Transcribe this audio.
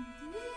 Mm-hmm.